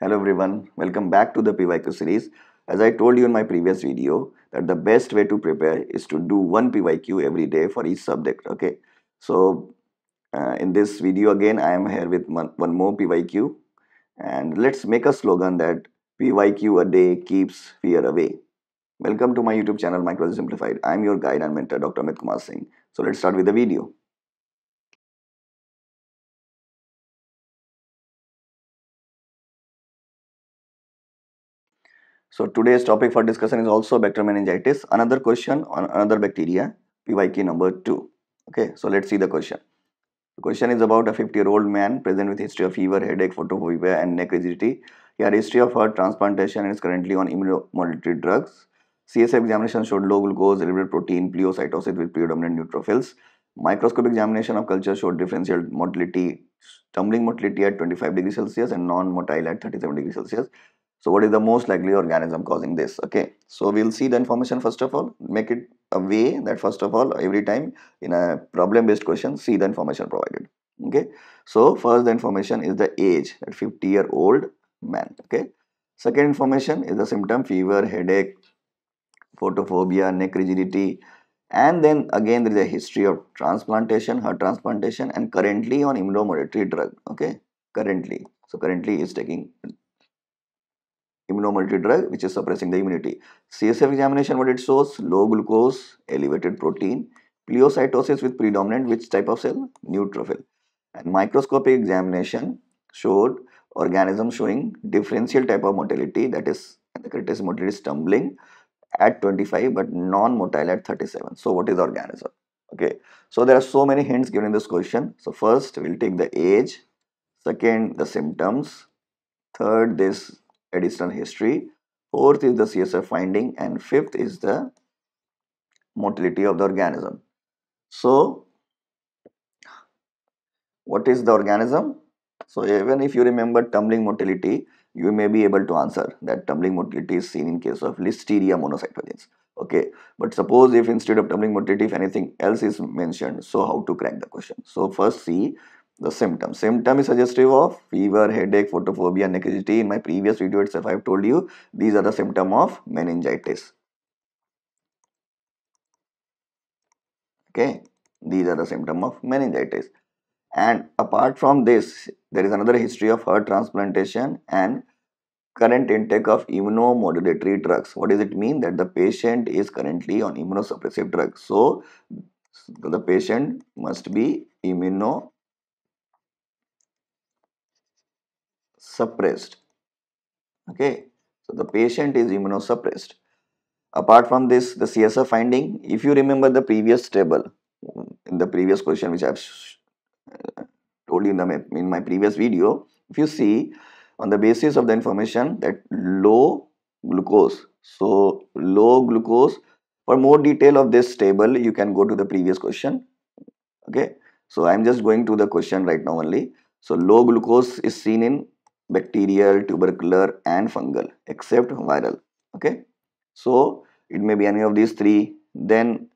Hello everyone, welcome back to the PYQ series. As I told you in my previous video that the best way to prepare is to do one PYQ every day for each subject. Okay, so uh, in this video again I am here with one, more PYQ and let's make a slogan that PYQ a day keeps fear away. Welcome to my YouTube channel Microbiology Simplified. I am your guide and mentor Dr. Amit Kumar Singh. So let's start with the video. So today's topic for discussion is also bacterial meningitis. Another question on another bacteria, PYQ number 2. Okay, so let's see the question. The question is about a 50-year-old man present with history of fever, headache, photophobia and neck rigidity. He had history of heart transplantation and is currently on immunomodulatory drugs. CSF examination showed low glucose, elevated protein, pleocytosis with predominant neutrophils. Microscopic examination of culture showed differential motility, tumbling motility at 25 degrees Celsius and non-motile at 37 degrees Celsius. So what is the most likely organism causing this? Okay, so we'll see the information first of all, make it a way that first of all, every time in a problem based question, see the information provided. Okay, so first the information is the age, that 50 year old man. Okay, second information is the symptom fever, headache, photophobia, neck rigidity, and then again there is a history of transplantation, heart transplantation, and currently on immunomodulatory drug. Okay, currently, so currently is taking immunomodulatory drug which is suppressing the immunity. CSF examination what it shows low glucose, elevated protein, pleocytosis with predominant which type of cell? Neutrophil. And microscopic examination showed organism showing differential type of motility that is the critical motility is at 25 but non-motile at 37. So what is organism? Okay. So there are so many hints given in this question. So first we'll take the age, second the symptoms, third this additional history. Fourth is the CSF finding and fifth is the motility of the organism. So, what is the organism? So, even if you remember tumbling motility, you may be able to answer that tumbling motility is seen in case of Listeria monocytogenes. Okay, but suppose if instead of tumbling motility, if anything else is mentioned, so how to crack the question? So, first see the symptom. Symptom is suggestive of fever, headache, photophobia, neck rigidity. In my previous video itself, I have told you these are the symptom of meningitis. Okay, these are the symptom of meningitis. And apart from this, there is another history of heart transplantation and current intake of immunomodulatory drugs. What does it mean? That the patient is currently on immunosuppressive drugs. So, the patient must be immuno suppressed. Okay? So the patient is immunosuppressed. Apart from this the csf finding if you remember the previous table in the previous question which i have uh, told you in, the, in my previous video if you see on the basis of the information that low glucose so low glucose for more detail of this table you can go to the previous question. Okay? So i'm just going to the question right now only. So low glucose is seen in bacterial, tubercular and fungal except viral. Okay. So, it may be any of these three. Then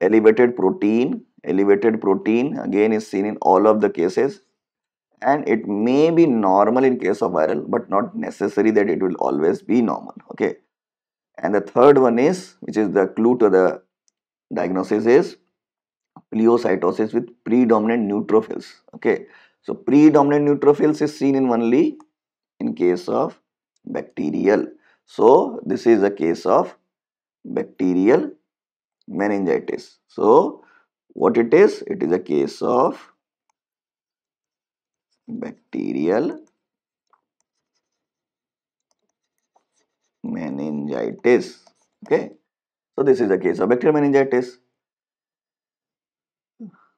elevated protein, elevated protein again is seen in all of the cases and it may be normal in case of viral but not necessary that it will always be normal. Okay. And the third one is which is the clue to the diagnosis is pleocytosis with predominant neutrophils. Okay. So predominant neutrophils is seen in only in case of bacterial. So this is a case of bacterial meningitis. So what it is? It is a case of bacterial meningitis. Okay. So this is a case of bacterial meningitis.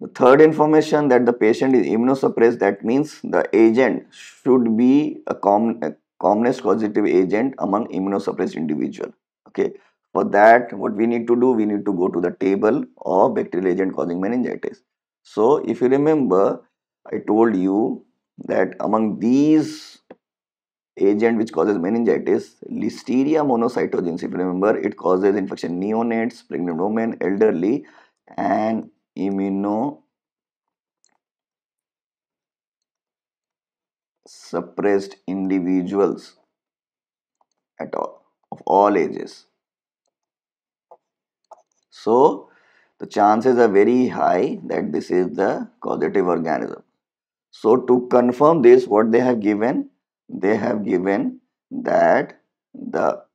The third information that the patient is immunosuppressed, that means the agent should be a, com a commonest causative agent among immunosuppressed individual. Okay. For that, what we need to do, we need to go to the table of bacterial agent causing meningitis. So, if you remember, I told you that among these agent which causes meningitis, Listeria monocytogenes, if you remember, it causes infection neonates, pregnant women, elderly, and immuno suppressed individuals at all of all ages. So the chances are very high that this is the causative organism. So to confirm this, what they have given, they have given that the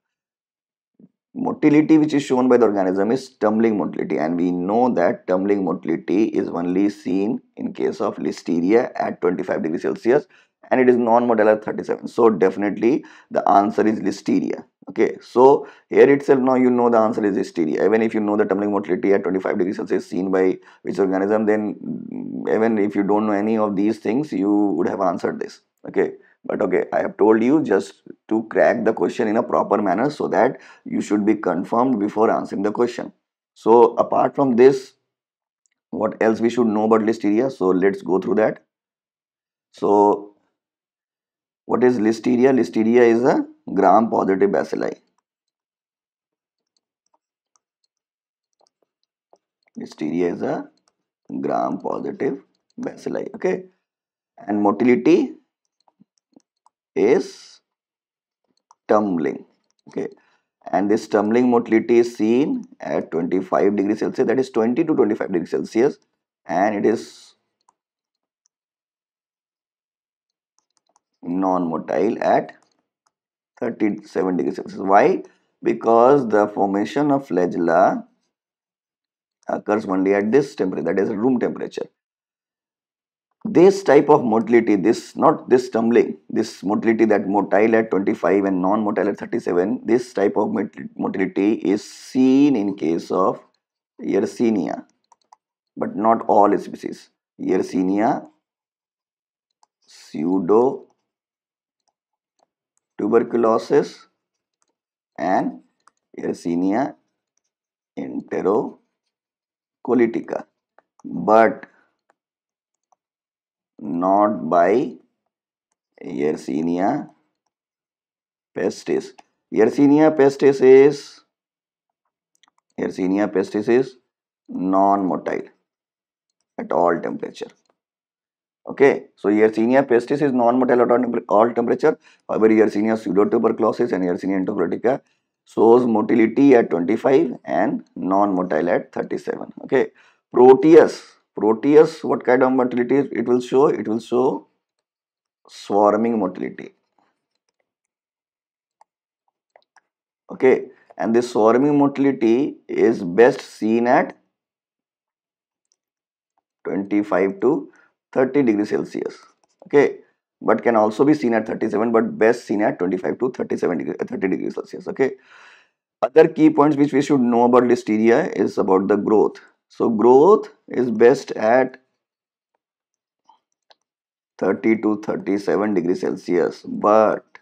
motility which is shown by the organism is tumbling motility. And we know that tumbling motility is only seen in case of listeria at 25 degrees Celsius and it is non-motile at 37 so definitely the answer is listeria. Okay so here itself now you know the answer is listeria. Even if you know the tumbling motility at 25 degrees celsius seen by which organism then mm, even if you don't know any of these things you would have answered this. Okay but okay i have told you just to crack the question in a proper manner so that you should be confirmed before answering the question so apart from this what else we should know about listeria so let's go through that so what is listeria? Listeria is a gram-positive bacilli. Listeria is a gram-positive bacilli. Okay, and motility is tumbling. Okay, and this tumbling motility is seen at 25 degrees Celsius. That is 20 to 25 degrees Celsius, and it is non-motile at 37 degrees Celsius. Why? Because the formation of flagella occurs only at this temperature, that is room temperature. This type of motility, this not this tumbling, this motility that motile at 25 and non-motile at 37, this type of motility is seen in case of Yersinia, but not all species. Yersinia, pseudo tuberculosis and Yersinia enterocolitica but not by Yersinia pestis. Yersinia pestis is Yersinia pestis is non-motile at all temperature. Okay, so Yersinia pestis is non-motile at all temperature. However, Yersinia pseudotuberculosis and Yersinia enterocolitica shows motility at 25 and non-motile at 37. Okay, Proteus. Proteus, what kind of motility it will show? It will show swarming motility. Okay, and this swarming motility is best seen at 25 to 30 degrees Celsius. Okay, but can also be seen at 37, but best seen at 25 to 37 degrees, 30 degrees Celsius. Okay. Other key points which we should know about listeria is about the growth. So growth is best at 30 to 37 degrees Celsius, but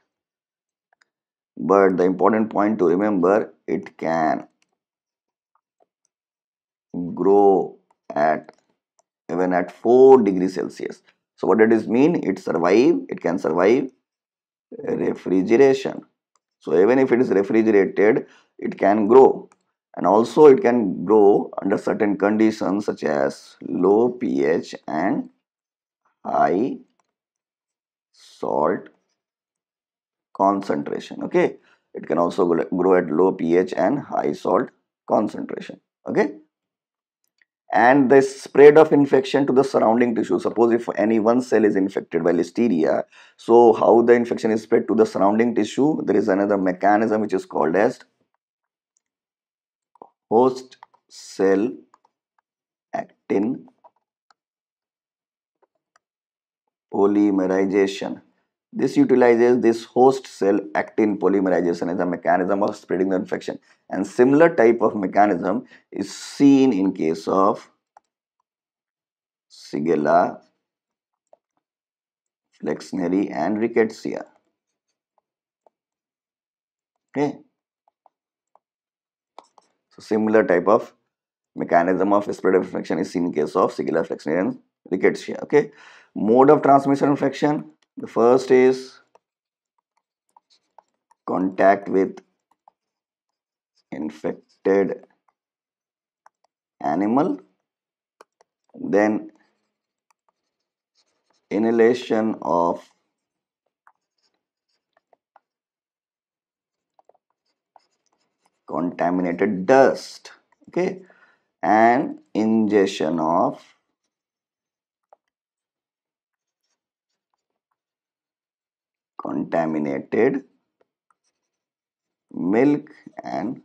but the important point to remember it can grow at even at 4 degrees Celsius. So what does this mean? It survive, it can survive refrigeration. So even if it is refrigerated, it can grow and also it can grow under certain conditions such as low pH and high salt concentration okay it can also grow at low pH and high salt concentration okay and the spread of infection to the surrounding tissue. Suppose if any one cell is infected by listeria, so how the infection is spread to the surrounding tissue, there is another mechanism which is called as host cell actin polymerization. This utilizes this host cell actin polymerization as a mechanism of spreading the infection and similar type of mechanism is seen in case of Shigella, Flexneri and Rickettsia. Okay. So similar type of mechanism of spread of infection is seen in case of Shigella, Flexneri and Rickettsia. Okay. Mode of transmission infection the first is contact with infected animal then inhalation of contaminated dust okay? And ingestion of contaminated milk and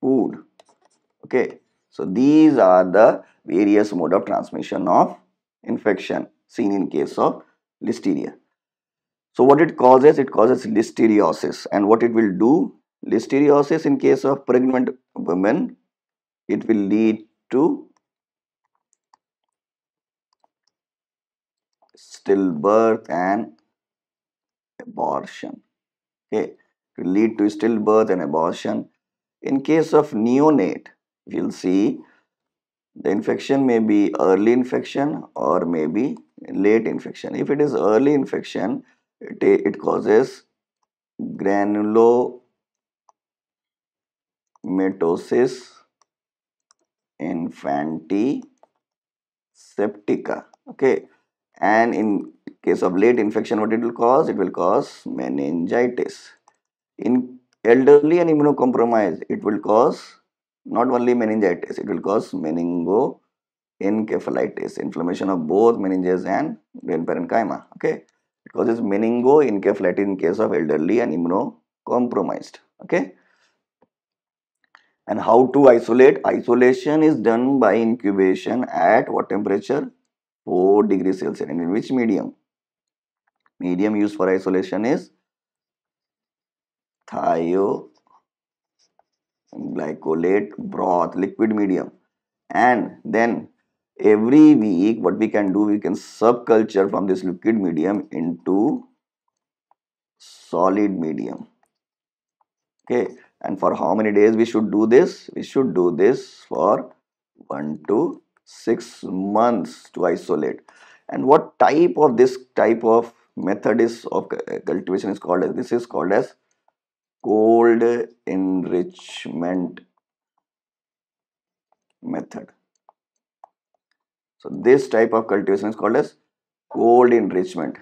food okay? So these are the various mode of transmission of infection seen in case of listeria. So what it causes? It causes listeriosis. And what it will do listeriosis in case of pregnant women it will lead to stillbirth and abortion. Okay it will lead to stillbirth and abortion. In case of neonate you'll see the infection may be early infection or maybe late infection. If it is early infection it, it causes granulomatosis infanti septica okay. And in case of late infection what it will cause? It will cause meningitis. In elderly and immunocompromised it will cause not only meningitis it will cause meningoencephalitis inflammation of both meninges and brain parenchyma okay. It causes meningoencephalitis in case of elderly and immunocompromised. Okay and how to isolate isolation is done by incubation at what temperature 4 degrees Celsius. And in which medium? Medium used for isolation is thioglycolate broth, liquid medium. And then every week what we can do, we can subculture from this liquid medium into solid medium. Okay. And for how many days we should do this? We should do this for 1 to six months to isolate. And what type of this type of method is of uh, cultivation is called as this is called as cold enrichment method. So this type of cultivation is called as cold enrichment.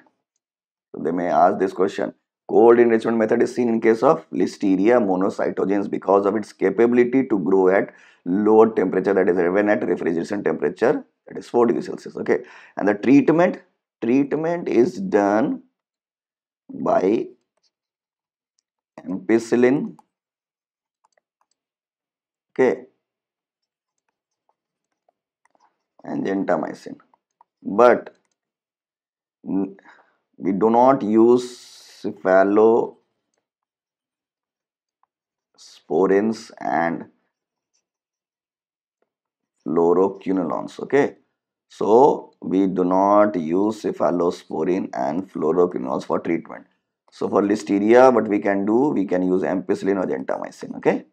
So they may ask this question cold enrichment method is seen in case of listeria monocytogenes because of its capability to grow at lower temperature that is even at refrigeration temperature that is 4 degrees Celsius okay? And the treatment treatment is done by ampicillin okay? And gentamicin. But we do not use cephalosporins and fluoroquinolones okay? So we do not use cephalosporin and fluoroquinolones for treatment. So for listeria what we can do we can use ampicillin or gentamicin okay?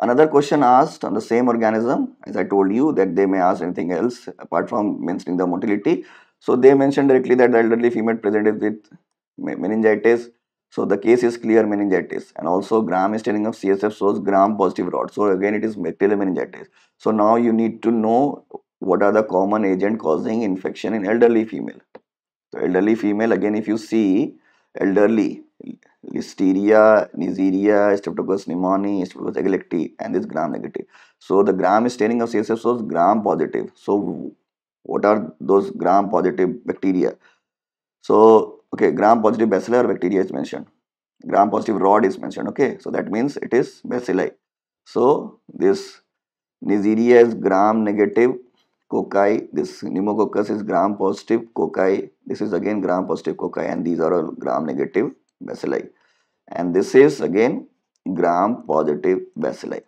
Another question asked on the same organism as i told you that they may ask anything else apart from mentioning the motility so they mentioned directly that the elderly female presented with meningitis so the case is clear meningitis and also gram staining of CSF shows gram positive rod. So again it is bacterial meningitis. So now you need to know what are the common agent causing infection in elderly female. So elderly female again if you see elderly listeria, neisseria, streptococcus pneumoniae, streptococcus agalactiae and this gram negative. So the gram staining of CSF shows gram positive. So what are those gram positive bacteria? So okay gram positive bacilli or bacteria is mentioned. Gram positive rod is mentioned okay? So that means it is bacilli. So this Neisseria is gram negative cocci this pneumococcus is gram positive cocci. This is again gram positive cocci and these are all gram negative bacilli. And this is again gram positive bacilli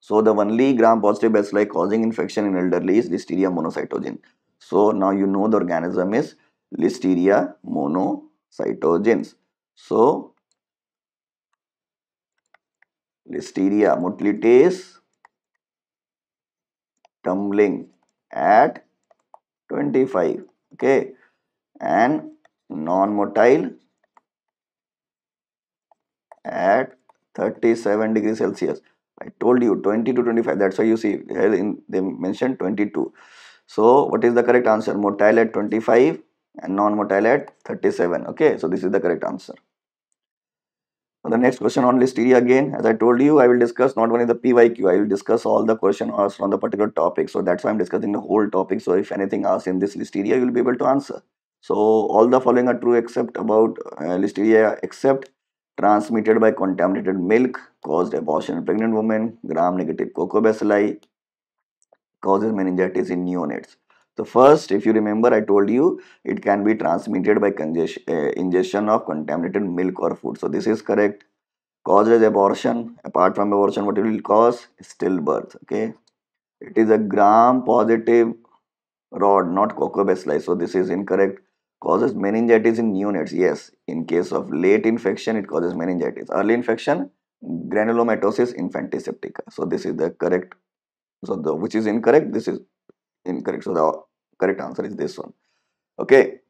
so the only gram positive bacilli causing infection in elderly is listeria monocytogen so now you know the organism is Listeria monocytogenes. So, Listeria motility tumbling at 25 okay and non-motile at 37 degrees Celsius. I told you 20 to 25 that's why you see here in they mentioned 22. So what is the correct answer? Motile at 25 and non-motile at 37 okay so this is the correct answer the next question on listeria again, as I told you, I will discuss not only the PYQ, I will discuss all the question asked on the particular topic. So that's why I'm discussing the whole topic. So if anything asked in this listeria, you will be able to answer. So all the following are true except about uh, listeria except transmitted by contaminated milk, caused abortion in pregnant women, gram-negative coccobacilli, causes meningitis in neonates. So first, if you remember, I told you it can be transmitted by uh, ingestion of contaminated milk or food. So this is correct. Causes abortion. Apart from abortion, what it will cause? Stillbirth. Okay. It is a gram-positive rod, not coccobacilli. So this is incorrect. Causes meningitis in neonates. Yes. In case of late infection, it causes meningitis. Early infection, granulomatosis infantiseptica. So this is the correct. So the which is incorrect. This is incorrect. So the correct answer is this one. Okay.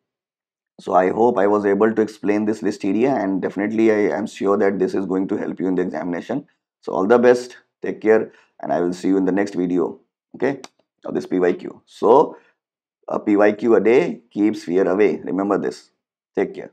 So I hope I was able to explain this listeria and definitely I am sure that this is going to help you in the examination. So all the best. Take care and I will see you in the next video. Okay. Of this PYQ. So a PYQ a day keeps fear away. Remember this. Take care.